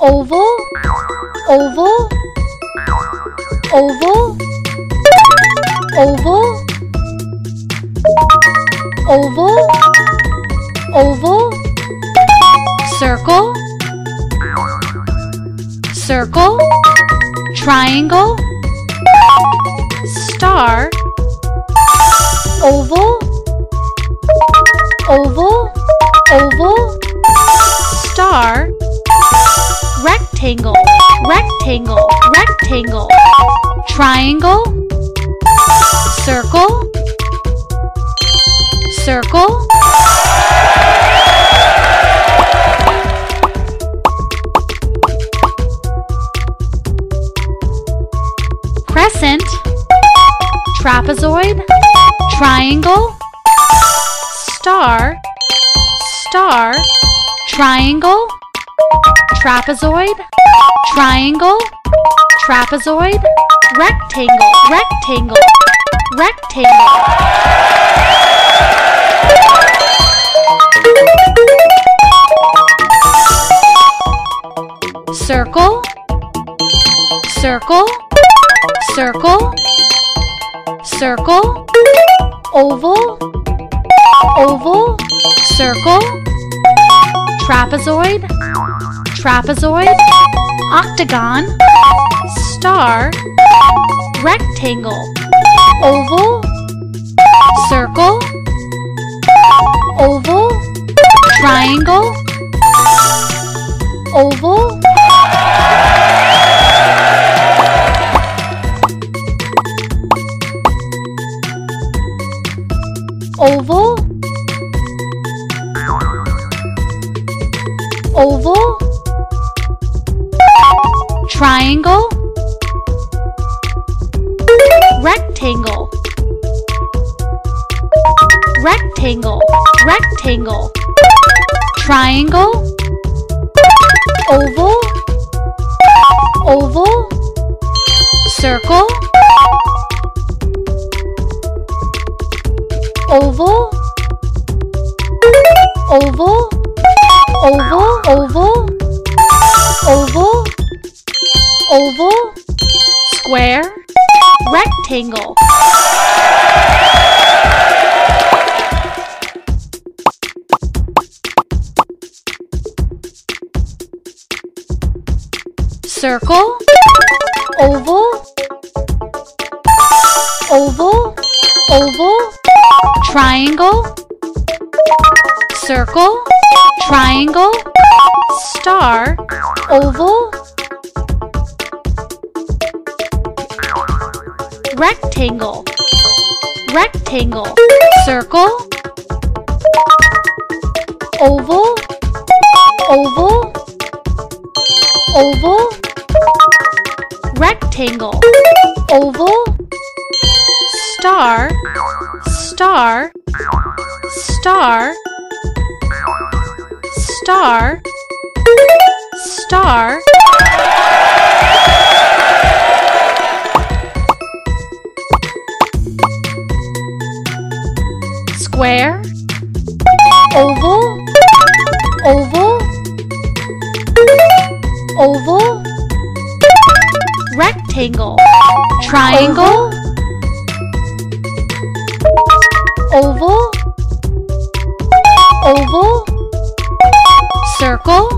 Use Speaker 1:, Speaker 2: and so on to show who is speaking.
Speaker 1: oval, oval, oval, oval, oval, oval, circle, circle, triangle, star, oval, oval, oval, rectangle, rectangle, rectangle, triangle, circle, circle, crescent, trapezoid, triangle, star, star, triangle, trapezoid, triangle, trapezoid, rectangle, rectangle, rectangle. Circle, circle, circle, circle, oval, oval, circle, trapezoid, trapezoid, octagon, star, rectangle, oval, circle, oval, triangle, oval, oval, oval, triangle, rectangle, rectangle, rectangle, triangle, oval, oval, circle, oval, oval, oval, oval, oval, oval, square, rectangle. Circle, oval, oval, oval, triangle, circle, triangle, star, oval, rectangle, rectangle, circle, oval, oval, oval, rectangle, oval, star, star, star, star, star, square, oval, oval, oval, rectangle, triangle, oval, oval, circle,